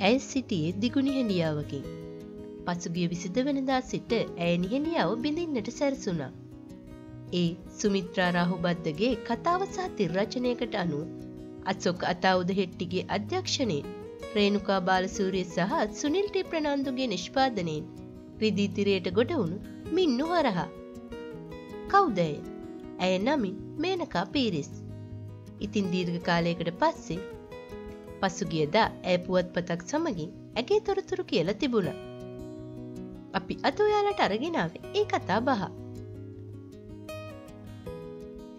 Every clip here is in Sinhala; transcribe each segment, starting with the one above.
ඇය සිටියේ දිගුණි හැඩියාවකින්. පසුගිය විසිද වෙනදා සිට ඇය නිහැඩියාව බිඳින්නට සැරසුණා. ඒ සුමිත්‍රා රාහුබද්දගේ කතාව සහ තිර්රචනයකට අනුව අත්සොක් අතාවුද හෙට්ටිගේ අධ්‍යක්ෂණයෙන් රේනුකා බාලසූරිය සහ සුනිල්ටි ප්‍රනන්දුගේ නිෂ්පාදනයෙන් රිදිතිරයට ගොඩ වුණු මින්නු හරහා. කෞදය ඇය නමින් මේනකා පීරිස්. ඉතින් දීර්ඝ කාලයකට පස්සේ පසුගියදා ඇය පුවත්පතක් සමගින් ඇගේ තොරතුරු කියලා තිබුණ. අපි අද ඔයාලට අරගෙනාවේ ඒ කතා බහ.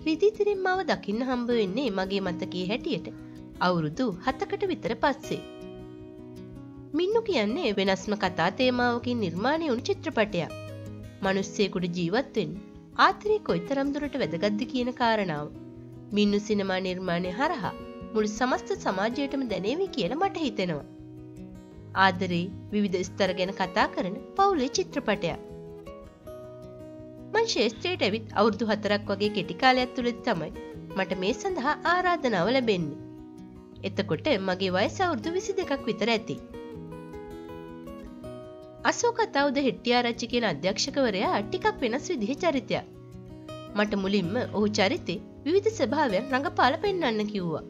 රිදිතිරින් මව දකින්න හම්බ වෙන්නේ මගේ මතකයේ හැටියට අවුරුදු හතකට විතර පස්සේ. මින්නු කියන්නේ වෙනස්ම කතා තේමාවකින් නිර්මාණය වුණු චිත්‍රපටයක්. මනුස්සයෙකුට ජීවත් වෙන්න ආත්‍රී කොයිතරම් දුරට වැදගත්ද කියන කාරණාව. මින්නු සිනමා නිර්මාණය හරහා මුළු සමස්ත සමාජයටම දැනේවි කියලා මට හිතෙනවා. ආදරේ විවිධ ස්තර ගැන කතා කරන පවුලේ චිත්‍රපටයක්. මං ශේෂත්‍රයට ඇවිත් අවුරදු හතරක් වගේ කෙටිකාලයක් තුළෙත් තමයි මට මේ සඳහා ආරාධනාව ලැබෙන්නේ. එතකොට මගේ වයස අවුරුදු විසි දෙකක් විතර ඇති. අසෝ කතාවද හෙට්ටියාරච්චි කියන අධ්‍යක්ෂකවරයා ටිකක් වෙනස් විදිහ චරිතයක්. මට මුලින්ම ඔහු චරිතේ විවිධ ස්වභාවයන් රඟපාල පෙන්වන්න කිව්වා.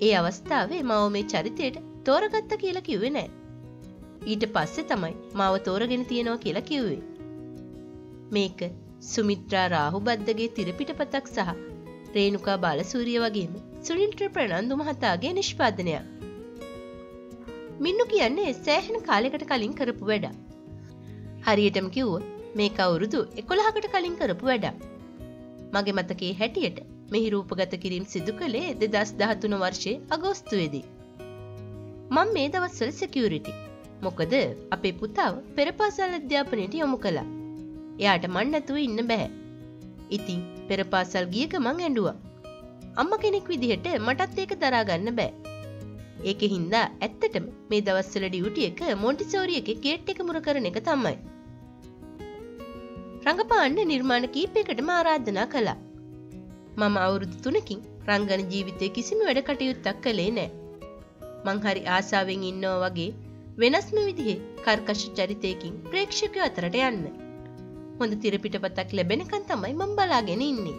ඒ අවස්ථාවේ මව මේ චරිතයට තෝරගත්ත කියලා කිව්වේ නෑ. ඊට පස්සේ තමයි මාව තෝරගෙන තියෙනවා කියලා කිව්වේ. මේක සුමිත්‍රා රාහුබද්දගේ තිරපිටපතක් සහ රේණුකා බාලසූරිය වගේම සුනිල්ට්‍ර ප්‍රනන්දු මහතාගේ නිෂ්පාදනයක්. මින්නු කියන්නේ සෑහෙන කාලෙකට කලින් කරපු වැඩ. හරියටම කිව්වොත් මේක අවුරුදු එකොළහකට කලින් කරපු වැඩ. මගේ මතකේ හැටියට මෙහි රූපගත කිරීම් සිදු කළේ දෙදස් දහතුන වර්ෂයේ අගෝස්තුවේදී. මං මේ දවස්වල සෙකියරිටි. මොකද අපේ පුතාව පෙරපාසල් අධ්‍යාපනයට යොමු කළා. එයාට මන් නැතුව ඉන්න බැහැ. ඉතින් පෙරපාසල් ගිය ගමන් ඇඬුවා. අම්ම කෙනෙක් විදිහට මටත් ඒක දරාගන්න බෑ. ඒක හින්දා ඇත්තටම මේ දවස්වල ඩියුටි එක මොන්ටිසෝරි එකේ ගේට් එක මුර කරන එක තමයි. රඟපාන්න නිර්මාණ කීපයකටම ආරාධනා කළා. මම අවුරුදු තුනකින් රංගන ජීවිතය කිසිම වැඩ කටයුත්තක් කළේ නෑ. මං හරි ආසාවෙන් ඉන්නවා වගේ වෙනස්ම විදිහේ කර්කශ චරිතයකින් ප්‍රේක්ෂකය අතරට යන්න. හොඳ තිරපිටපතක් ලැබෙනකන් තමයි මං බලාගෙන ඉන්නේ.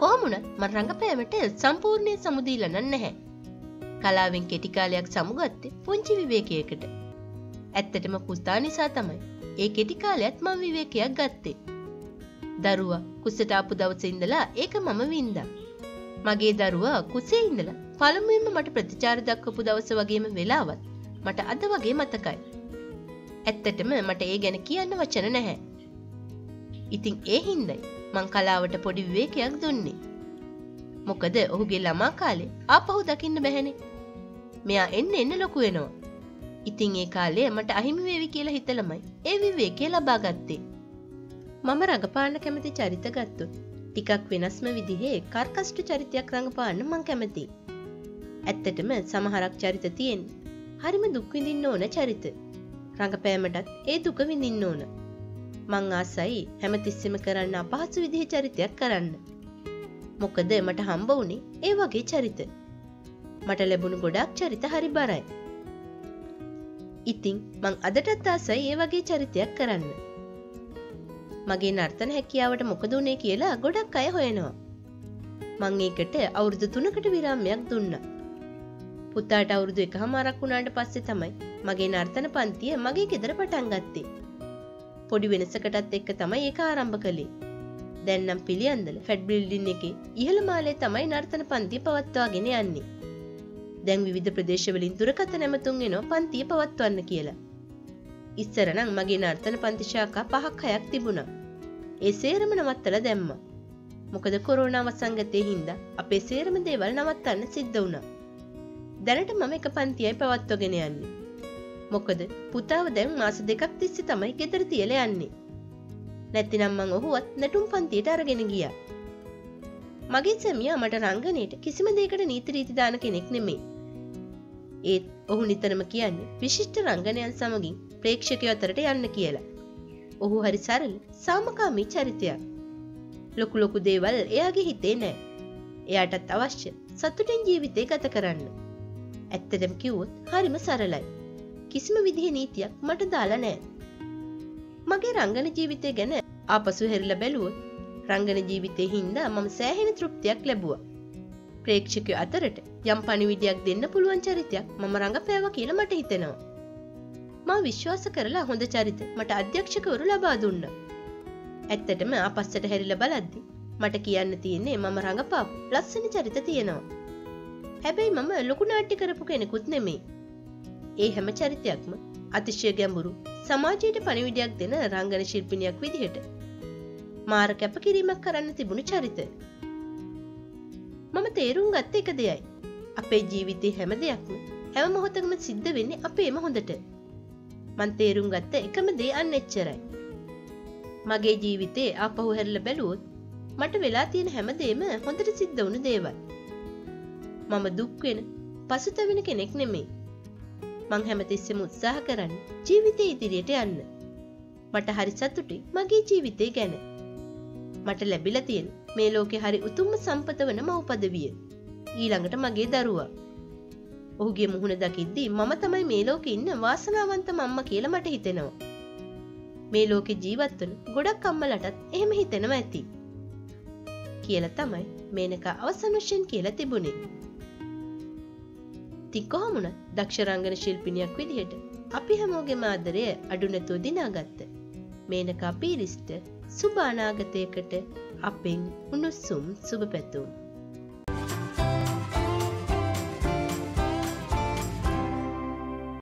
කොහොමුණත් මං රඟපෑමට සම්පූර්ණය සමුදීලන නැහැ. කලාවෙන් කෙටිකාලයක් සමුගත්තේ පුංචි විවේකයකට. ඇත්තටම පුස්තා නිසා තමයි ඒ කෙටිකාලයත් මං විවේකයක් ගත්තේ. දරුවා කුසට ආපු දවස ඉඳලා ඒක මම වින්දා. මගේ දරුවා කුසේ ඉඳලා පළමුවෙන්ම මට ප්‍රතිචාර දක්වපු දවස වගේම වෙලාවත් මට අද වගේ මතකයි. ඇත්තටම මට ඒ ගැන කියන්න වචන නැහැ. ඉතින් ඒ හින්දයි මං කලාවට පොඩි විවේකයක් දුන්නේ. මොකද ඔහුගේ ළමා කාලේ ආපහු දකින්න බැහැනේ. මෙයා එන්න එන්න ලොකු වෙනවා. ඉතින් ඒ කාලය මට අහිමි වේවි කියලා හිතලමයි ඒ විවේකය ලබා ගත්තේ. මම රඟපාන්න කැමති චරිත ගත්තොත් ටිකක් වෙනස්ම විදිහේ කර්කස්ට චරිතයක් රඟපාන්න මං කැමති. ඇත්තටම සමහරක් චරිත තියෙන් හරිම දුක්විඳින්න ඕන චරිත. රඟපෑමටත් ඒ දුක විඳින්න ඕන. මං ආසයි හැමතිස්සෙම කරන්න අපහසු විදිහ චරිතයක් කරන්න. මොකද මට හම්බ වුණේ ඒ වගේ චරිත. මට ලැබුණු ගොඩක් චරිත හරි බරයි. ඉතිං මං අදටත් ආසයි ඒ වගේ චරිතයක් කරන්න. මගේ නර්තන හැකියාවට මොකද වුණේ කියලා ගොඩක් අය හොයනවා. මං ඒකට අවුරුදු තුනකට විරාමයක් දුන්න. පුතාට අවුරුදු එක හමාරක් වුණාට පස්සේ තමයි මගේ නර්තන පන්තිය මගේ ගෙදර පටන් ගත්තේ. පොඩි වෙනසකටත් එක්ක තමයි ඒක ආරම්භ කළේ. දැන්නම් පිළියන්දල ෆැඩ් බිල්ඩින් එකේ ඉහළ මාලේ තමයි නර්තන පන්තිය පවත්වාගෙන යන්නේ. දැන් විවිධ ප්‍රදේශවලින් දුරකථ නැමතුන් එනවා පන්තිය පවත්වන්න කියලා. ඉස්සර නම් මගේ නර්තන පන්ති ශාඛා පහක් හයක් තිබුණා. ඒ සේරම නවත්තලා දැම්මා. මොකද කොරෝනා වසංගතයේ හින්දා අපේ සේරම දේවල් නවත්තන්න සිද්ධ වුණා. දැනට මම එක පන්තියයි පවත්වගෙන යන්නේ. මොකද පුතාව දැන් මාස දෙකක් තිස්සේ තමයි ගෙදර තියලා යන්නේ. නැතිනම් මං ඔහුවත් නැටුම් පන්තියට අරගෙන ගියා. මගේ සැමියා මට රංගනයට කිසිම දෙයකට නීති රීති දාන කෙනෙක් නෙමෙයි. ඒත් ඔහු නිතරම කියන්නේ විශිෂ්ට රංගනයන් සමගින් ප්‍රේක්ෂකයෝ අතරට යන්න කියලා. ඔහු හරි සරල සාමකාමී චරිතයක්. ලොකු ලොකු දේවල් එයාගේ හිතේ නෑ. එයාටත් අවශ්‍ය සතුටින් ජීවිතය ගත කරන්න. ඇත්තටම කිව්වොත් හරිම සරලයි. කිසිම විදිහේ නීතියක් මට දාලා නෑ. මගේ රංගන ජීවිතය ගැන ආපසු හැරිලා බැලුවොත් රංගන ජීවිතේ හින්දා මම සෑහෙන තෘප්තියක් ලැබුවා. ප්‍රේක්ෂකය අතරට යම් පණිවිඩයක් දෙන්න පුළුවන් චරිතයක් මම රඟපෑවා කියලා මට හිතෙනවා. මා විශ්වාස කරලා හොඳ චරිත මට අධ්‍යක්ෂකවරු ලබා දුන්න. ඇත්තටම ආපස්සට හැරිලා බලද්දි මට කියන්න තියෙන්නේ මම රඟපාපු ලස්සන චරිත තියෙනවා. හැබැයි මම ලොකු නාට්‍ය කරපු කෙනෙකුත් නෙමෙයි. ඒ හැම චරිතයක්ම අතිශය ගැඹුරු සමාජයට පණිවිඩයක් දෙන රංගන ශිල්පිනියක් විදිහට මාර කැපකිරීමක් කරන්න තිබුණු චරිත. මම තේරුම් ගත්ත එක දෙයයි. අපේ ජීවිතේ හැම දෙයක්ම හැම මොහොතකම සිද්ධ වෙන්නේ අපේම හොඳට. මන් තේරුම් ගත්ත එකම දේ අන්න එච්චරයි. මගේ ජීවිතේ ආපහු හැරලා බැලුවොත් මට වෙලා තියෙන හැම දෙම හොඳට සිද්ධ වුණු දේවල්. මම දුක් වෙන, පසුතැවෙන කෙනෙක් නෙමෙයි. මං හැමතිස්සෙම උත්සාහ කරන්නේ ජීවිතේ ඉදිරියට යන්න. මට හරි සතුටුයි මගේ ජීවිතේ ගැන. මට ලැබිලා තියෙන මේ ලෝකේ හරි උතුම්ම සම්පත වන මව්පදවිය. ඊළඟට මගේ දරුවා. ඔහුගේ මුහුණ දකිද්දී මම තමයි මේ ලෝකෙ ඉන්න වාසනාවන්තම අම්මා කියලා මට හිතෙනවා. මේ ලෝකෙ ජීවත් වන ගොඩක් අම්මලටත් එහෙම හිතෙනවා ඇති. කියලා තමයි මේනකා අවසන් වශයෙන් කියලා තිබුණේ. ඉතින් කොහොමුණත් දක්ෂ රංගන ශිල්පිනියක් විදිහට අපි හැමෝගෙම ආදරය අඩු නැතුව දිනාගත්ත. මේනකා පීරිස්ට සුබ අනාගතයකට අපෙන් උණුසුම් සුබ පැතුම්